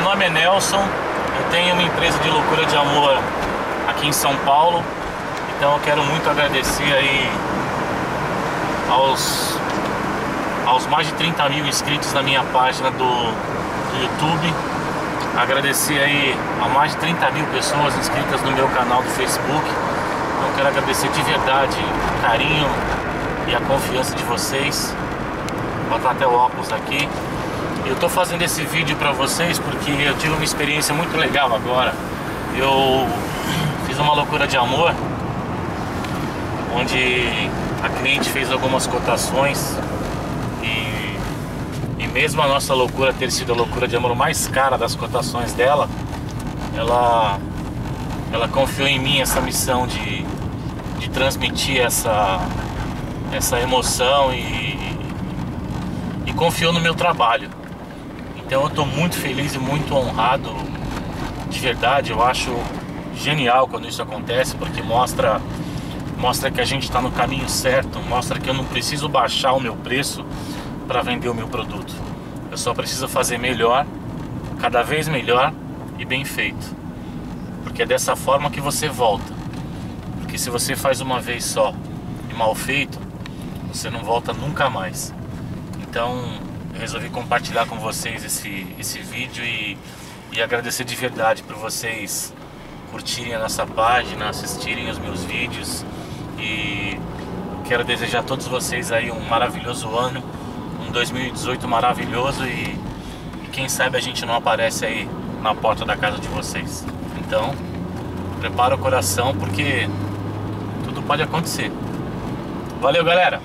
Meu nome é Nelson, eu tenho uma empresa de loucura de amor aqui em São Paulo. Então eu quero muito agradecer aí aos, aos mais de 30 mil inscritos na minha página do, do YouTube. Agradecer aí a mais de 30 mil pessoas inscritas no meu canal do Facebook. Então quero agradecer de verdade o carinho e a confiança de vocês. Vou botar até o óculos aqui. Eu tô fazendo esse vídeo para vocês porque eu tive uma experiência muito legal agora. Eu fiz uma loucura de amor onde a cliente fez algumas cotações e, e mesmo a nossa loucura ter sido a loucura de amor mais cara das cotações dela, ela, ela confiou em mim essa missão de, de transmitir essa, essa emoção e, e confiou no meu trabalho. Então eu estou muito feliz e muito honrado, de verdade. Eu acho genial quando isso acontece, porque mostra mostra que a gente está no caminho certo, mostra que eu não preciso baixar o meu preço para vender o meu produto. Eu só preciso fazer melhor, cada vez melhor e bem feito. Porque é dessa forma que você volta. Porque se você faz uma vez só e mal feito, você não volta nunca mais. Então, eu resolvi compartilhar com vocês esse, esse vídeo e, e agradecer de verdade por vocês curtirem a nossa página, assistirem os meus vídeos e quero desejar a todos vocês aí um maravilhoso ano, um 2018 maravilhoso e, e quem sabe a gente não aparece aí na porta da casa de vocês. Então, prepara o coração porque tudo pode acontecer. Valeu, galera.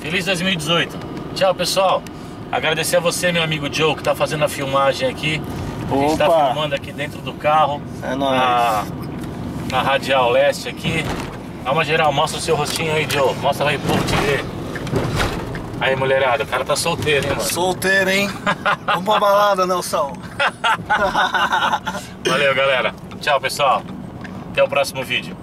Feliz 2018. Tchau, pessoal. Agradecer a você, meu amigo Joe, que está fazendo a filmagem aqui. A gente está filmando aqui dentro do carro. É nóis. Na, na Radial Leste aqui. Dá uma geral, mostra o seu rostinho aí, Joe. Mostra aí, povo te ver. Aí, mulherada, o cara tá solteiro, hein, mano? Solteiro, hein? Vamos pra balada, Nelson. Valeu, galera. Tchau, pessoal. Até o próximo vídeo.